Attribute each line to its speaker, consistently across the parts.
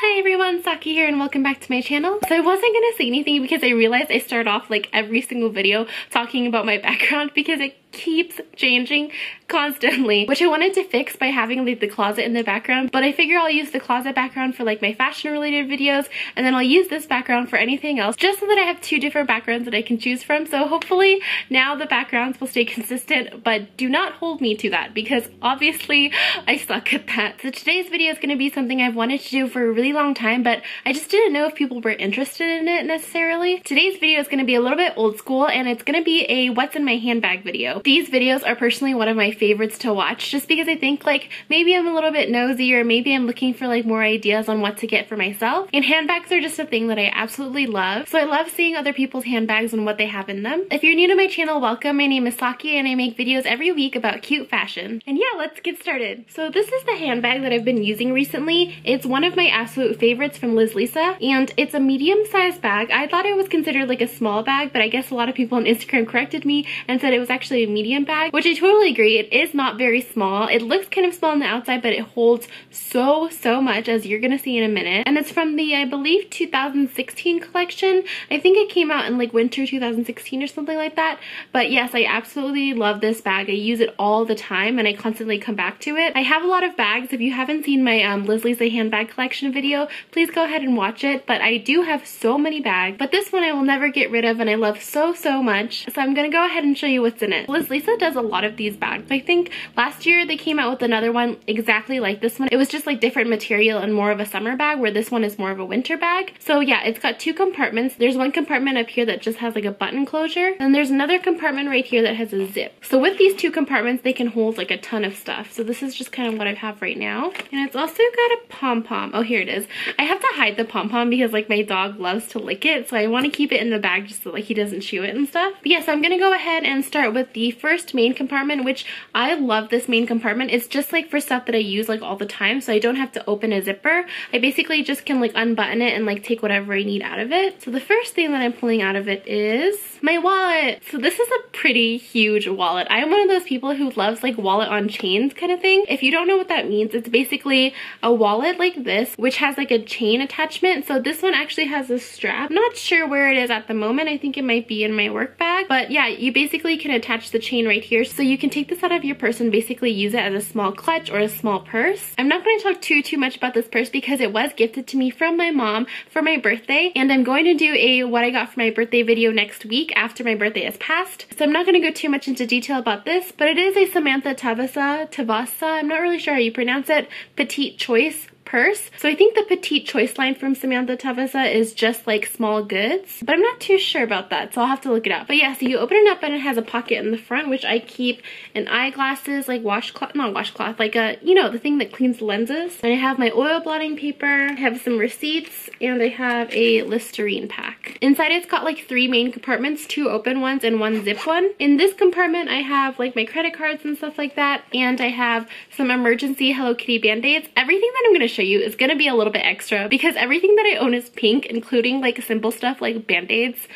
Speaker 1: Hi everyone, Saki here and welcome back to my channel. So I wasn't gonna say anything because I realized I start off like every single video talking about my background because it keeps changing constantly, which I wanted to fix by having like the closet in the background, but I figure I'll use the closet background for like my fashion related videos, and then I'll use this background for anything else, just so that I have two different backgrounds that I can choose from. So hopefully now the backgrounds will stay consistent, but do not hold me to that because obviously I suck at that. So today's video is gonna be something I've wanted to do for a really long time, but I just didn't know if people were interested in it necessarily. Today's video is gonna be a little bit old school, and it's gonna be a what's in my handbag video. These videos are personally one of my favorites to watch just because I think like maybe I'm a little bit nosy or maybe I'm looking for like more ideas on what to get for myself. And handbags are just a thing that I absolutely love. So I love seeing other people's handbags and what they have in them. If you're new to my channel, welcome. My name is Saki and I make videos every week about cute fashion. And yeah, let's get started. So this is the handbag that I've been using recently. It's one of my absolute favorites from Liz Lisa and it's a medium sized bag. I thought it was considered like a small bag, but I guess a lot of people on Instagram corrected me and said it was actually medium bag, which I totally agree. It is not very small. It looks kind of small on the outside, but it holds so, so much as you're gonna see in a minute. And it's from the, I believe, 2016 collection. I think it came out in like winter 2016 or something like that. But yes, I absolutely love this bag. I use it all the time and I constantly come back to it. I have a lot of bags. If you haven't seen my um, Liz Lisa handbag collection video, please go ahead and watch it. But I do have so many bags. But this one I will never get rid of and I love so, so much. So I'm gonna go ahead and show you what's in it. Liz Lisa does a lot of these bags. I think last year they came out with another one exactly like this one. It was just like different material and more of a summer bag where this one is more of a winter bag. So yeah, it's got two compartments. There's one compartment up here that just has like a button closure. And there's another compartment right here that has a zip. So with these two compartments, they can hold like a ton of stuff. So this is just kind of what I have right now. And it's also got a pom-pom. Oh, here it is. I have to hide the pom-pom because like my dog loves to lick it. So I want to keep it in the bag just so like he doesn't chew it and stuff. But yeah, so I'm going to go ahead and start with the first main compartment, which I love this main compartment. It's just like for stuff that I use like all the time. So I don't have to open a zipper. I basically just can like unbutton it and like take whatever I need out of it. So the first thing that I'm pulling out of it is my wallet. So this is a pretty huge wallet. I am one of those people who loves like wallet on chains kind of thing. If you don't know what that means, it's basically a wallet like this, which has like a chain attachment. So this one actually has a strap. not sure where it is at the moment. I think it might be in my work bag. But yeah, you basically can attach the chain right here. So you can take this out of your purse and basically use it as a small clutch or a small purse. I'm not going to talk too, too much about this purse because it was gifted to me from my mom for my birthday. And I'm going to do a what I got for my birthday video next week after my birthday has passed. So I'm not going to go too much into detail about this, but it is a Samantha Thavasa, Thavasa, I'm not really sure how you pronounce it, Petite Choice purse. So I think the Petite Choice line from Samantha Thavasa is just like small goods, but I'm not too sure about that, so I'll have to look it up. But yeah, so you open it up and it has a pocket in the front, which I keep an eyeglasses, like washcloth, not washcloth, like a, you know, the thing that cleans lenses. And I have my oil blotting paper, I have some receipts, and I have a Listerine pack. Inside it's got like three main compartments, two open ones and one zip one. In this compartment, I have like my credit cards and stuff like that, and I have some emergency Hello Kitty band-aids. Everything that I'm gonna show you is gonna be a little bit extra because everything that I own is pink, including like simple stuff like band-aids.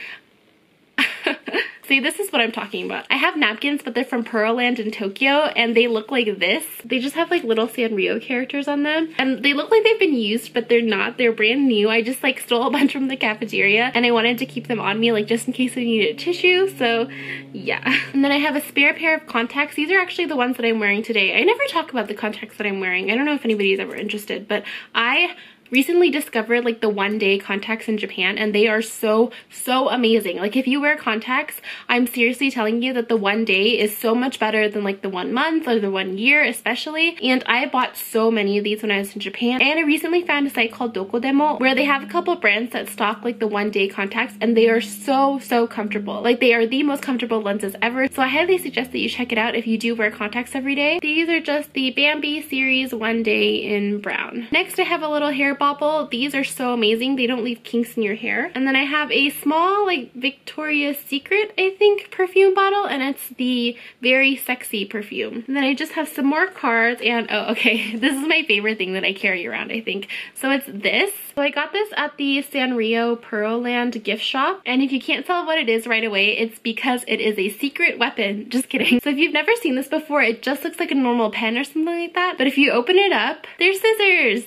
Speaker 1: See, this is what I'm talking about. I have napkins, but they're from Puroland in Tokyo, and they look like this. They just have like little Sanrio characters on them, and they look like they've been used, but they're not. They're brand new. I just like stole a bunch from the cafeteria, and I wanted to keep them on me, like just in case I needed tissue, so yeah. And then I have a spare pair of contacts. These are actually the ones that I'm wearing today. I never talk about the contacts that I'm wearing. I don't know if anybody's ever interested, but I recently discovered like the one day contacts in Japan and they are so, so amazing. Like if you wear contacts, I'm seriously telling you that the one day is so much better than like the one month or the one year especially. And I bought so many of these when I was in Japan. And I recently found a site called Dokodemo where they have a couple brands that stock like the one day contacts and they are so, so comfortable. Like they are the most comfortable lenses ever. So I highly suggest that you check it out if you do wear contacts every day. These are just the Bambi series one day in brown. Next I have a little hair bobble. These are so amazing. They don't leave kinks in your hair. And then I have a small like Victoria's Secret, I think, perfume bottle. And it's the Very Sexy perfume. And then I just have some more cards and, oh, okay. This is my favorite thing that I carry around, I think. So it's this. So I got this at the Sanrio Puroland gift shop. And if you can't tell what it is right away, it's because it is a secret weapon. Just kidding. So if you've never seen this before, it just looks like a normal pen or something like that. But if you open it up, there's scissors.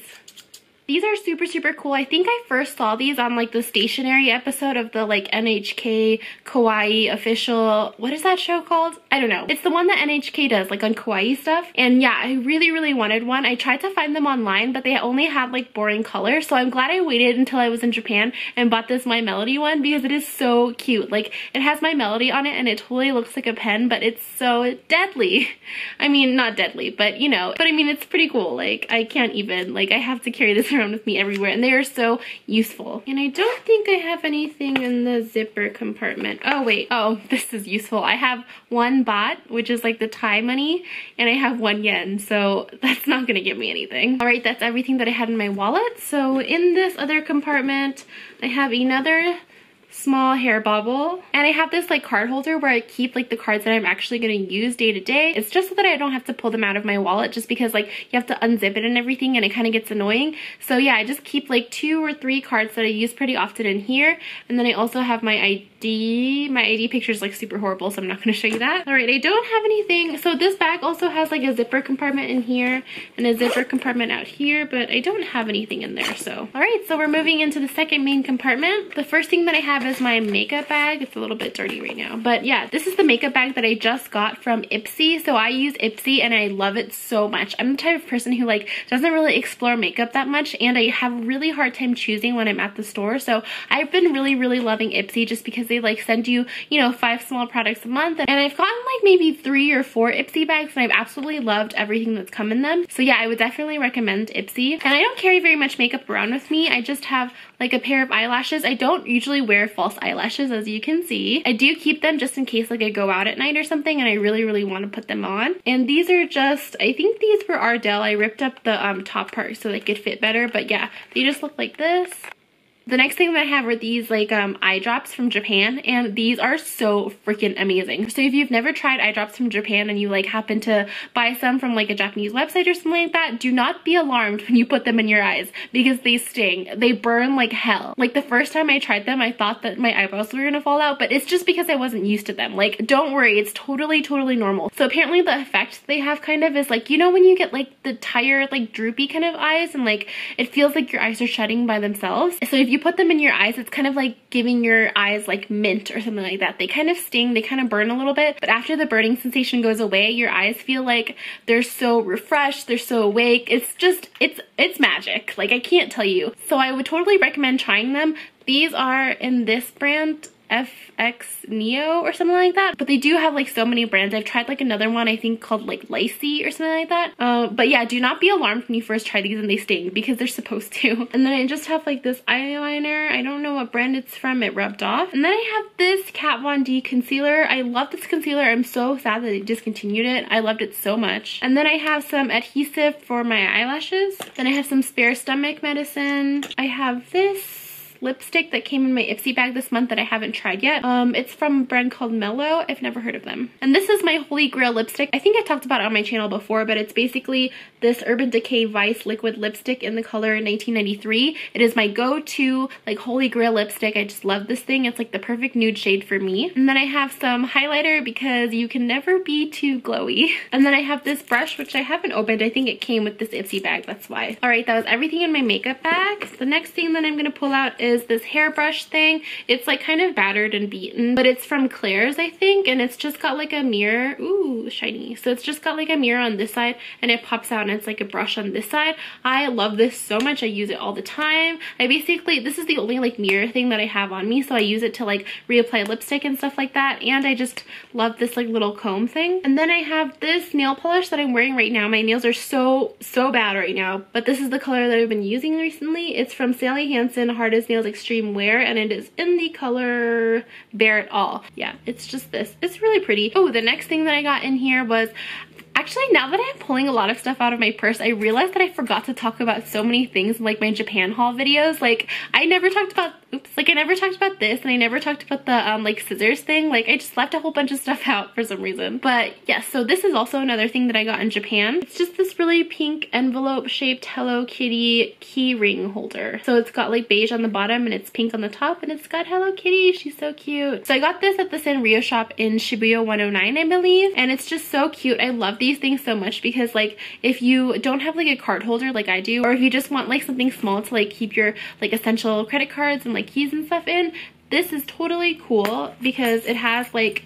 Speaker 1: These are super, super cool. I think I first saw these on like the stationery episode of the like NHK Kawaii official, what is that show called? I don't know. It's the one that NHK does like on Kawaii stuff. And yeah, I really, really wanted one. I tried to find them online, but they only had like boring colors. So I'm glad I waited until I was in Japan and bought this My Melody one because it is so cute. Like it has My Melody on it and it totally looks like a pen, but it's so deadly. I mean, not deadly, but you know, but I mean, it's pretty cool. Like I can't even, like I have to carry this around with me everywhere and they are so useful. And I don't think I have anything in the zipper compartment. Oh wait, oh, this is useful. I have one baht, which is like the Thai money, and I have one yen, so that's not gonna give me anything. All right, that's everything that I had in my wallet. So in this other compartment, I have another small hair bubble. And I have this like card holder where I keep like the cards that I'm actually to use day to day. It's just so that I don't have to pull them out of my wallet just because like you have to unzip it and everything and it kind of gets annoying. So yeah, I just keep like two or three cards that I use pretty often in here. And then I also have my My ID picture is like super horrible so I'm not going to show you that. Alright, I don't have anything. So this bag also has like a zipper compartment in here and a zipper compartment out here but I don't have anything in there so. Alright, so we're moving into the second main compartment. The first thing that I have is my makeup bag. It's a little bit dirty right now. But yeah, this is the makeup bag that I just got from Ipsy. So I use Ipsy and I love it so much. I'm the type of person who like doesn't really explore makeup that much and I have really hard time choosing when I'm at the store. So I've been really, really loving Ipsy just because they like send you, you know, five small products a month. And I've gotten like maybe three or four Ipsy bags and I've absolutely loved everything that's come in them. So yeah, I would definitely recommend Ipsy. And I don't carry very much makeup around with me. I just have like a pair of eyelashes. I don't usually wear false eyelashes as you can see. I do keep them just in case like I go out at night or something and I really, really want to put them on. And these are just, I think these were Ardell. I ripped up the um, top part so they could fit better. But yeah, they just look like this. The next thing that I have are these like um, eye drops from Japan and these are so freaking amazing. So if you've never tried eye drops from Japan and you like happen to buy some from like a Japanese website or something like that, do not be alarmed when you put them in your eyes because they sting. They burn like hell. Like the first time I tried them, I thought that my eyebrows were gonna fall out, but it's just because I wasn't used to them. Like don't worry, it's totally, totally normal. So apparently the effect they have kind of is like, you know when you get like the tired, like droopy kind of eyes and like it feels like your eyes are shutting by themselves. So if you you put them in your eyes, it's kind of like giving your eyes like mint or something like that. They kind of sting, they kind of burn a little bit, but after the burning sensation goes away, your eyes feel like they're so refreshed, they're so awake. It's just, it's, it's magic. Like I can't tell you. So I would totally recommend trying them. These are in this brand FX Neo or something like that. But they do have like so many brands. I've tried like another one I think called like Lycee or something like that. Uh, but yeah, do not be alarmed when you first try these and they sting because they're supposed to. And then I just have like this eyeliner. I don't know what brand it's from. It rubbed off. And then I have this Kat Von D concealer. I love this concealer. I'm so sad that they discontinued it. I loved it so much. And then I have some adhesive for my eyelashes. Then I have some spare stomach medicine. I have this lipstick that came in my Ipsy bag this month that I haven't tried yet. Um, it's from a brand called Mellow. I've never heard of them. And this is my Holy Grail lipstick. I think I talked about it on my channel before, but it's basically this Urban Decay Vice liquid lipstick in the color 1993. It is my go-to like Holy Grail lipstick. I just love this thing. It's like the perfect nude shade for me. And then I have some highlighter because you can never be too glowy. And then I have this brush, which I haven't opened. I think it came with this Ipsy bag. That's why. All right, that was everything in my makeup bag. The next thing that I'm going to pull out is this hairbrush thing. It's like kind of battered and beaten, but it's from Claire's, I think, and it's just got like a mirror. Ooh, shiny. So it's just got like a mirror on this side and it pops out and it's like a brush on this side. I love this so much. I use it all the time. I basically, this is the only like mirror thing that I have on me, so I use it to like reapply lipstick and stuff like that, and I just love this like little comb thing. And then I have this nail polish that I'm wearing right now. My nails are so, so bad right now, but this is the color that I've been using recently. It's from Sally Hansen Hard as Extreme Wear and it is in the color Bare It All. Yeah, it's just this. It's really pretty. Oh, the next thing that I got in here was Actually, now that I'm pulling a lot of stuff out of my purse, I realized that I forgot to talk about so many things in like my Japan haul videos. Like, I never talked about oops, like I never talked about this and I never talked about the um, like scissors thing. Like I just left a whole bunch of stuff out for some reason. But yes, yeah, so this is also another thing that I got in Japan. It's just this really pink envelope shaped Hello Kitty key ring holder. So it's got like beige on the bottom and it's pink on the top and it's got Hello Kitty. She's so cute. So I got this at the Sanrio shop in Shibuya 109, I believe. And it's just so cute. I love these things so much because like if you don't have like a card holder like I do, or if you just want like something small to like keep your like essential credit cards and like keys and stuff in, this is totally cool because it has like,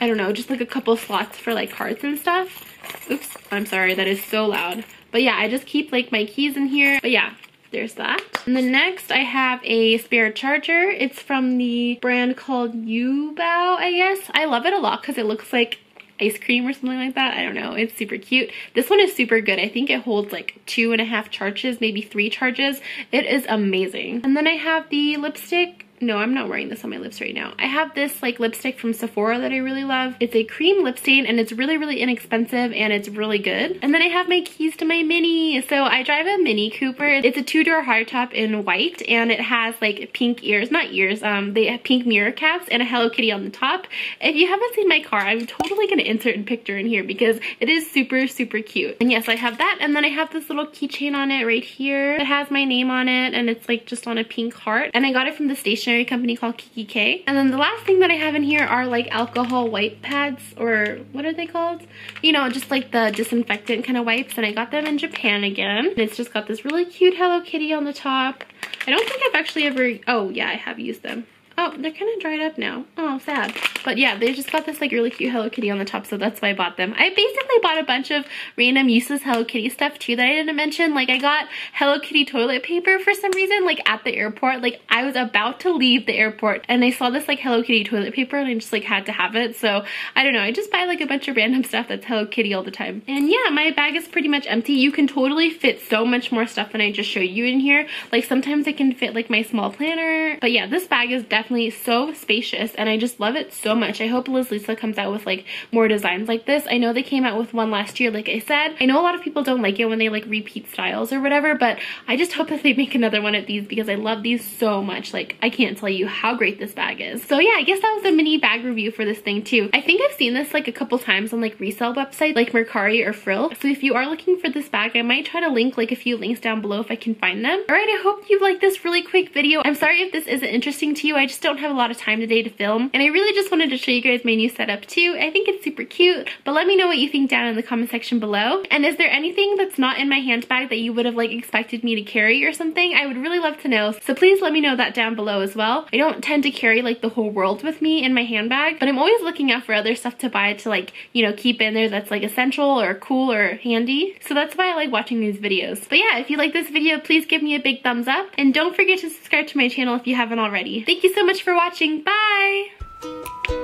Speaker 1: I don't know, just like a couple slots for like cards and stuff. Oops, I'm sorry, that is so loud. But yeah, I just keep like my keys in here. But yeah, there's that. And then next I have a spare charger. It's from the brand called Yubao, I guess. I love it a lot because it looks like ice cream or something like that. I don't know. It's super cute. This one is super good. I think it holds like two and a half charges, maybe three charges. It is amazing. And then I have the lipstick no, I'm not wearing this on my lips right now. I have this like lipstick from Sephora that I really love. It's a cream lip stain and it's really, really inexpensive and it's really good. And then I have my keys to my Mini. So I drive a Mini Cooper. It's a two-door hardtop in white and it has like pink ears, not ears, um, they have pink mirror caps and a Hello Kitty on the top. If you haven't seen my car, I'm totally gonna insert a picture in here because it is super, super cute. And yes, I have that. And then I have this little keychain on it right here. It has my name on it and it's like just on a pink heart. And I got it from the station stationery company called Kikki K. And then the last thing that I have in here are like alcohol wipe pads or what are they called? You know, just like the disinfectant kind of wipes and I got them in Japan again. And it's just got this really cute Hello Kitty on the top. I don't think I've actually ever, oh yeah, I have used them. Oh, they're kind of dried up now. Oh, sad. But yeah, they just got this like really cute Hello Kitty on the top, so that's why I bought them. I basically bought a bunch of random useless Hello Kitty stuff too that I didn't mention. Like I got Hello Kitty toilet paper for some reason, like at the airport. Like I was about to leave the airport and I saw this like Hello Kitty toilet paper and I just like had to have it. So I don't know, I just buy like a bunch of random stuff that's Hello Kitty all the time. And yeah, my bag is pretty much empty. You can totally fit so much more stuff than I just showed you in here. Like sometimes it can fit like my small planner. But yeah, this bag is definitely so spacious and I just love it so much. I hope Liz Lisa comes out with like more designs like this. I know they came out with one last year like I said. I know a lot of people don't like it when they like repeat styles or whatever but I just hope that they make another one of these because I love these so much. Like I can't tell you how great this bag is. So yeah, I guess that was a mini bag review for this thing too. I think I've seen this like a couple times on like resale websites like Mercari or Fril. So if you are looking for this bag, I might try to link like a few links down below if I can find them. Alright, I hope you liked this really quick video. I'm sorry if this isn't interesting to you. I just don't have a lot of time today to film. And I really just wanted to show you guys my new setup too. I think it's super cute, but let me know what you think down in the comment section below. And is there anything that's not in my handbag that you would have like expected me to carry or something? I would really love to know. So please let me know that down below as well. I don't tend to carry like the whole world with me in my handbag, but I'm always looking out for other stuff to buy to like, you know, keep in there that's like essential or cool or handy. So that's why I like watching these videos. But yeah, if you like this video, please give me a big thumbs up and don't forget to subscribe to my channel if you haven't already. Thank you so much for watching. Bye!